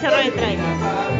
solo de trailers.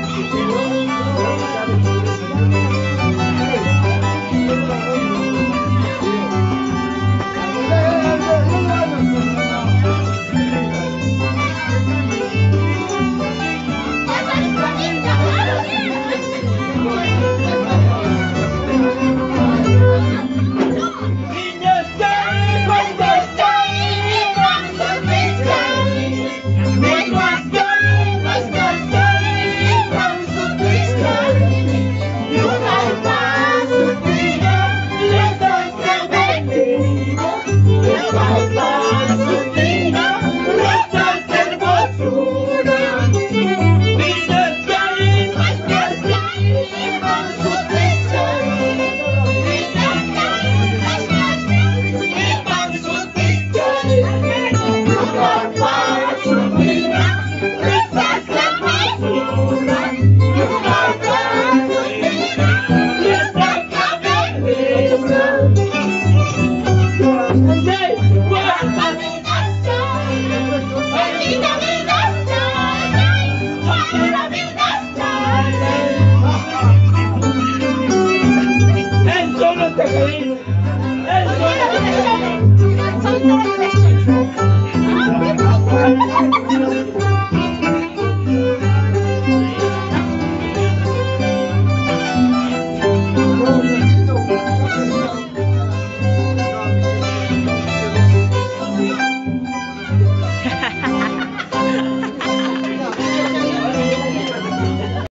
Thank you.